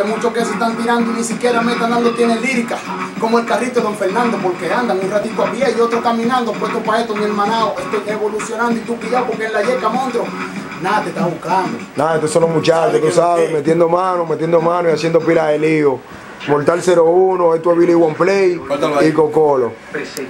Hay muchos que se están tirando y ni siquiera me están dando tiene lírica, como el carrito de Don Fernando, porque andan un ratito a pie y otro caminando, puesto para esto mi hermanao, estoy evolucionando y tú pillado porque en la yeca monstruo, nada te está buscando. Nada, estos son los muchachos, tú sabes, metiendo mano, metiendo mano y haciendo pilas de lío. Mortal 01, esto es Billy One Play y Cocolo. Pues